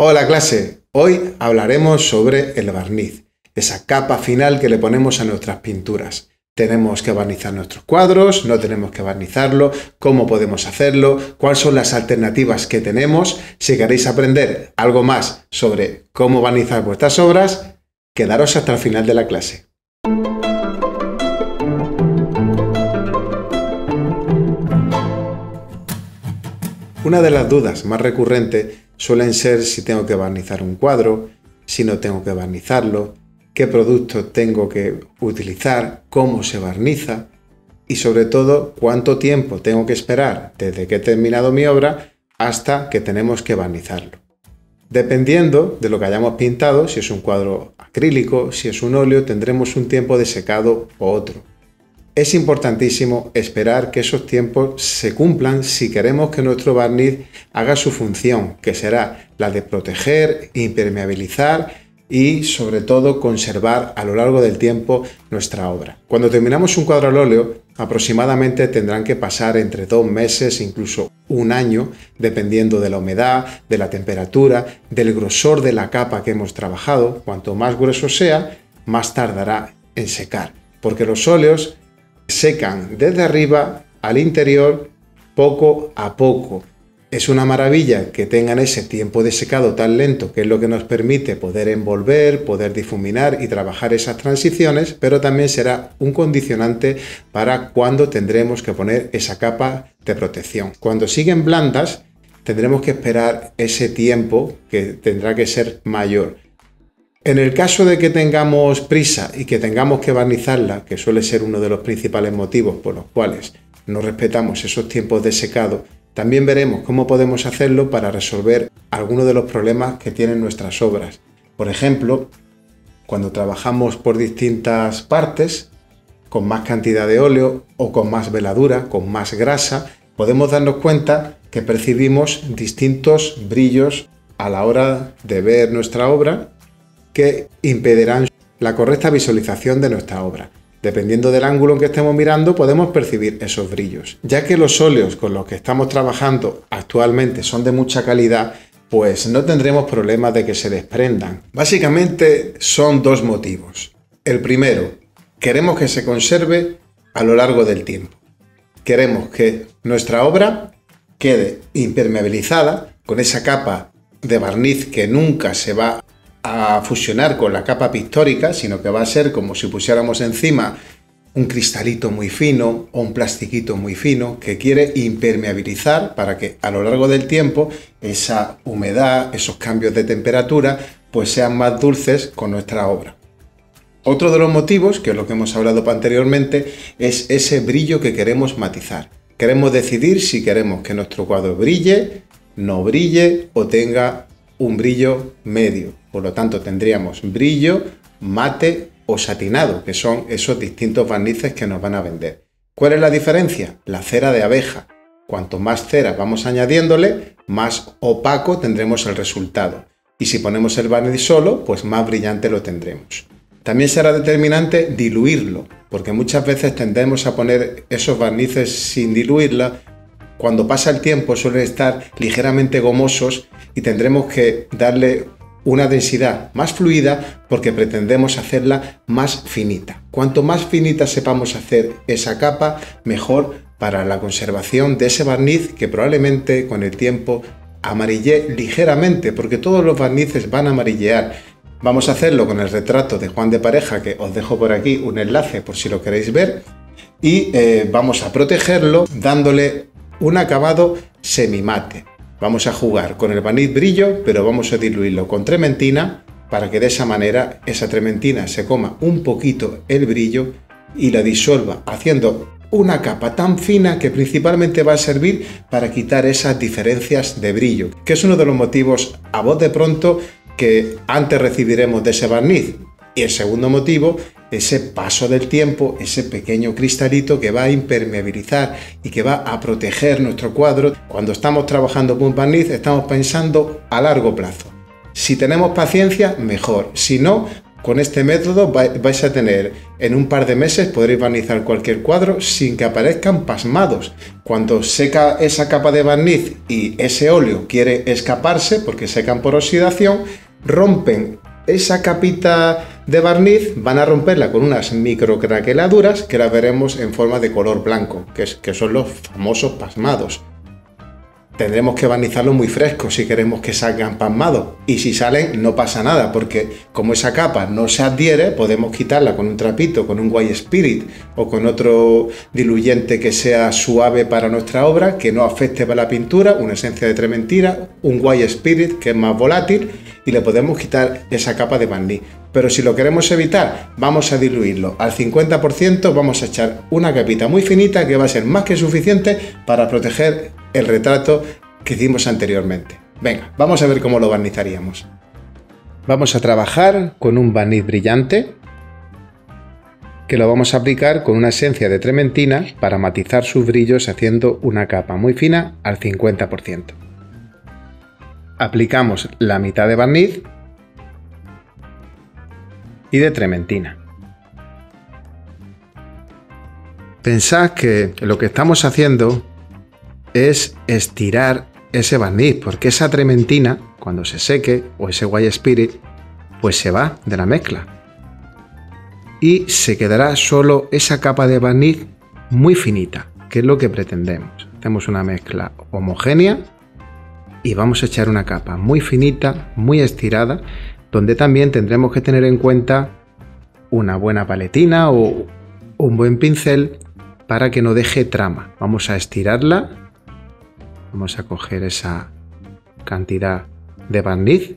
Hola clase, hoy hablaremos sobre el barniz, esa capa final que le ponemos a nuestras pinturas. Tenemos que barnizar nuestros cuadros, no tenemos que barnizarlo, cómo podemos hacerlo, cuáles son las alternativas que tenemos. Si queréis aprender algo más sobre cómo barnizar vuestras obras, quedaros hasta el final de la clase. Una de las dudas más recurrentes suelen ser si tengo que barnizar un cuadro, si no tengo que barnizarlo, qué producto tengo que utilizar, cómo se barniza y sobre todo cuánto tiempo tengo que esperar desde que he terminado mi obra hasta que tenemos que barnizarlo. Dependiendo de lo que hayamos pintado, si es un cuadro acrílico, si es un óleo, tendremos un tiempo de secado o otro. Es importantísimo esperar que esos tiempos se cumplan si queremos que nuestro barniz haga su función, que será la de proteger, impermeabilizar y sobre todo conservar a lo largo del tiempo nuestra obra. Cuando terminamos un cuadro al óleo, aproximadamente tendrán que pasar entre dos meses, incluso un año, dependiendo de la humedad, de la temperatura, del grosor de la capa que hemos trabajado. Cuanto más grueso sea, más tardará en secar, porque los óleos secan desde arriba al interior poco a poco. Es una maravilla que tengan ese tiempo de secado tan lento, que es lo que nos permite poder envolver, poder difuminar y trabajar esas transiciones, pero también será un condicionante para cuando tendremos que poner esa capa de protección. Cuando siguen blandas, tendremos que esperar ese tiempo que tendrá que ser mayor. En el caso de que tengamos prisa y que tengamos que barnizarla, que suele ser uno de los principales motivos por los cuales no respetamos esos tiempos de secado, también veremos cómo podemos hacerlo para resolver algunos de los problemas que tienen nuestras obras. Por ejemplo, cuando trabajamos por distintas partes, con más cantidad de óleo o con más veladura, con más grasa, podemos darnos cuenta que percibimos distintos brillos a la hora de ver nuestra obra que impedirán la correcta visualización de nuestra obra. Dependiendo del ángulo en que estemos mirando, podemos percibir esos brillos. Ya que los óleos con los que estamos trabajando actualmente son de mucha calidad, pues no tendremos problemas de que se desprendan. Básicamente son dos motivos. El primero, queremos que se conserve a lo largo del tiempo. Queremos que nuestra obra quede impermeabilizada con esa capa de barniz que nunca se va a fusionar con la capa pictórica, sino que va a ser como si pusiéramos encima un cristalito muy fino o un plastiquito muy fino que quiere impermeabilizar para que a lo largo del tiempo esa humedad, esos cambios de temperatura, pues sean más dulces con nuestra obra. Otro de los motivos, que es lo que hemos hablado anteriormente, es ese brillo que queremos matizar. Queremos decidir si queremos que nuestro cuadro brille, no brille o tenga un brillo medio. Por lo tanto, tendríamos brillo, mate o satinado, que son esos distintos barnices que nos van a vender. ¿Cuál es la diferencia? La cera de abeja. Cuanto más cera vamos añadiéndole, más opaco tendremos el resultado. Y si ponemos el barniz solo, pues más brillante lo tendremos. También será determinante diluirlo, porque muchas veces tendemos a poner esos barnices sin diluirla. Cuando pasa el tiempo suelen estar ligeramente gomosos y tendremos que darle una densidad más fluida porque pretendemos hacerla más finita. Cuanto más finita sepamos hacer esa capa, mejor para la conservación de ese barniz que probablemente con el tiempo amarille ligeramente, porque todos los barnices van a amarillear. Vamos a hacerlo con el retrato de Juan de Pareja, que os dejo por aquí un enlace por si lo queréis ver, y eh, vamos a protegerlo dándole un acabado semimate. Vamos a jugar con el barniz brillo, pero vamos a diluirlo con trementina para que de esa manera esa trementina se coma un poquito el brillo y la disuelva haciendo una capa tan fina que principalmente va a servir para quitar esas diferencias de brillo, que es uno de los motivos a voz de pronto que antes recibiremos de ese barniz. Y el segundo motivo ese paso del tiempo, ese pequeño cristalito que va a impermeabilizar y que va a proteger nuestro cuadro. Cuando estamos trabajando con barniz estamos pensando a largo plazo. Si tenemos paciencia, mejor. Si no, Con este método vais a tener en un par de meses podréis barnizar cualquier cuadro sin que aparezcan pasmados. Cuando seca esa capa de barniz y ese óleo quiere escaparse porque secan por oxidación, rompen esa capita de barniz, van a romperla con unas microcraqueladuras que las veremos en forma de color blanco, que, que son los famosos pasmados tendremos que barnizarlo muy fresco si queremos que salgan pasmados. Y si salen, no pasa nada, porque como esa capa no se adhiere, podemos quitarla con un trapito, con un White Spirit o con otro diluyente que sea suave para nuestra obra, que no afecte para la pintura, una esencia de trementina, un White Spirit que es más volátil y le podemos quitar esa capa de barniz. Pero si lo queremos evitar, vamos a diluirlo al 50%, vamos a echar una capita muy finita que va a ser más que suficiente para proteger el retrato que hicimos anteriormente. Venga, vamos a ver cómo lo barnizaríamos. Vamos a trabajar con un barniz brillante que lo vamos a aplicar con una esencia de trementina para matizar sus brillos haciendo una capa muy fina al 50%. Aplicamos la mitad de barniz y de trementina. Pensad que lo que estamos haciendo es estirar ese barniz, porque esa trementina, cuando se seque, o ese white spirit, pues se va de la mezcla. Y se quedará solo esa capa de barniz muy finita, que es lo que pretendemos. Hacemos una mezcla homogénea y vamos a echar una capa muy finita, muy estirada, donde también tendremos que tener en cuenta una buena paletina o un buen pincel para que no deje trama. Vamos a estirarla Vamos a coger esa cantidad de barniz.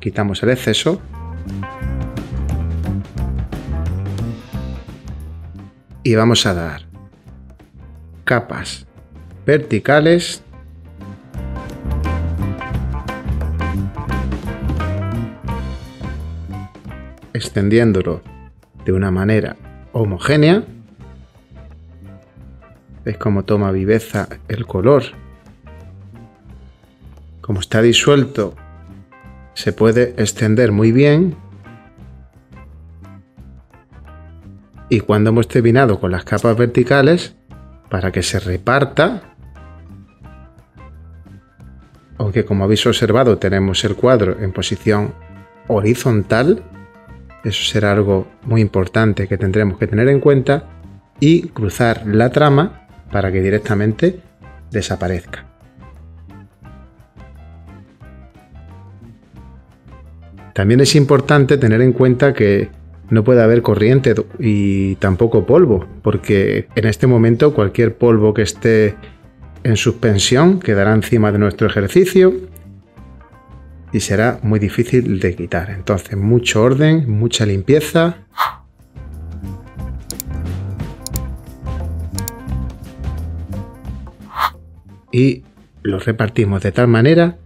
Quitamos el exceso. Y vamos a dar capas verticales extendiéndolo de una manera homogénea ¿Ves cómo toma viveza el color? Como está disuelto, se puede extender muy bien. Y cuando hemos terminado con las capas verticales, para que se reparta, aunque como habéis observado tenemos el cuadro en posición horizontal, eso será algo muy importante que tendremos que tener en cuenta, y cruzar la trama para que directamente desaparezca. También es importante tener en cuenta que no puede haber corriente y tampoco polvo, porque en este momento cualquier polvo que esté en suspensión quedará encima de nuestro ejercicio y será muy difícil de quitar. Entonces, mucho orden, mucha limpieza y los repartimos de tal manera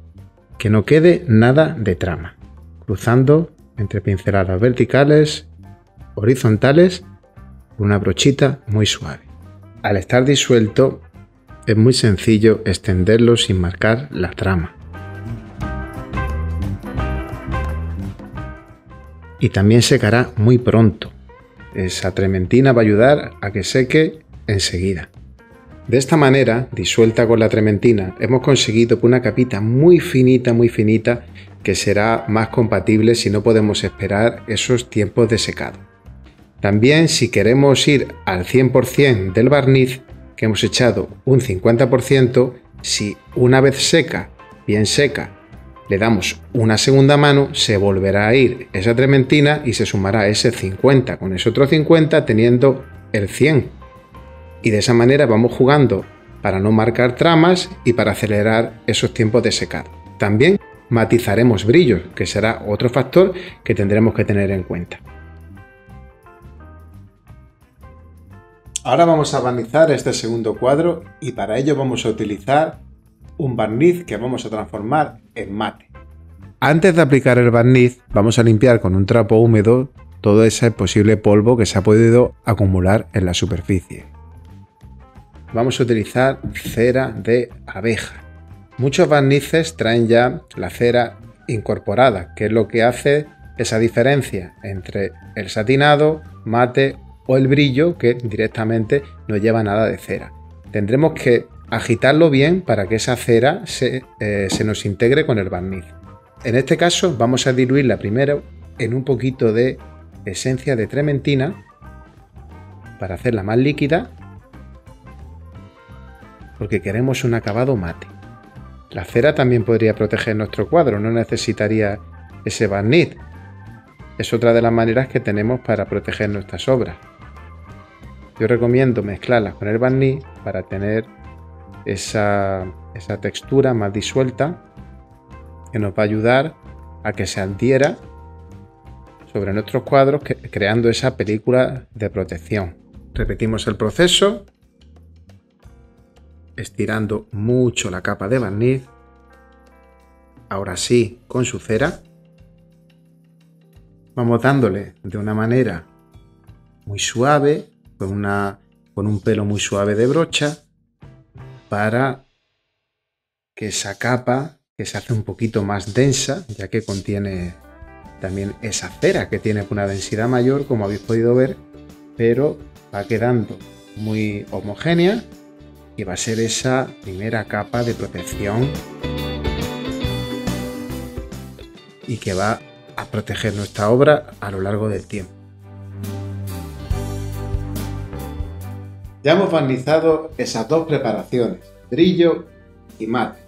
que no quede nada de trama, cruzando entre pinceladas verticales, horizontales, una brochita muy suave. Al estar disuelto, es muy sencillo extenderlo sin marcar la trama. Y también secará muy pronto. Esa trementina va a ayudar a que seque enseguida. De esta manera, disuelta con la trementina, hemos conseguido una capita muy finita, muy finita, que será más compatible si no podemos esperar esos tiempos de secado. También si queremos ir al 100% del barniz, que hemos echado un 50%, si una vez seca, bien seca, le damos una segunda mano, se volverá a ir esa trementina y se sumará ese 50 con ese otro 50 teniendo el 100 y de esa manera vamos jugando para no marcar tramas y para acelerar esos tiempos de secado. También matizaremos brillos, que será otro factor que tendremos que tener en cuenta. Ahora vamos a barnizar este segundo cuadro y para ello vamos a utilizar un barniz que vamos a transformar en mate. Antes de aplicar el barniz vamos a limpiar con un trapo húmedo todo ese posible polvo que se ha podido acumular en la superficie vamos a utilizar cera de abeja. Muchos barnices traen ya la cera incorporada, que es lo que hace esa diferencia entre el satinado, mate o el brillo que directamente no lleva nada de cera. Tendremos que agitarlo bien para que esa cera se, eh, se nos integre con el barniz. En este caso vamos a diluirla primero en un poquito de esencia de trementina para hacerla más líquida porque queremos un acabado mate. La cera también podría proteger nuestro cuadro, no necesitaría ese barniz. Es otra de las maneras que tenemos para proteger nuestras obras. Yo recomiendo mezclarlas con el barniz para tener esa, esa textura más disuelta que nos va a ayudar a que se adhiera sobre nuestros cuadros creando esa película de protección. Repetimos el proceso estirando mucho la capa de barniz. Ahora sí, con su cera. Vamos dándole de una manera muy suave, con, una, con un pelo muy suave de brocha, para que esa capa, que se hace un poquito más densa, ya que contiene también esa cera que tiene una densidad mayor, como habéis podido ver, pero va quedando muy homogénea y va a ser esa primera capa de protección y que va a proteger nuestra obra a lo largo del tiempo. Ya hemos barnizado esas dos preparaciones, brillo y mate.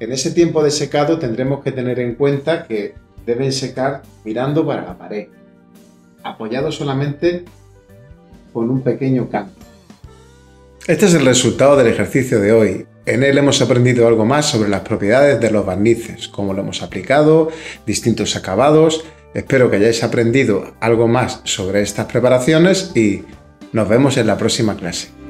En ese tiempo de secado tendremos que tener en cuenta que deben secar mirando para la pared, apoyado solamente con un pequeño canto. Este es el resultado del ejercicio de hoy. En él hemos aprendido algo más sobre las propiedades de los barnices, cómo lo hemos aplicado, distintos acabados. Espero que hayáis aprendido algo más sobre estas preparaciones y nos vemos en la próxima clase.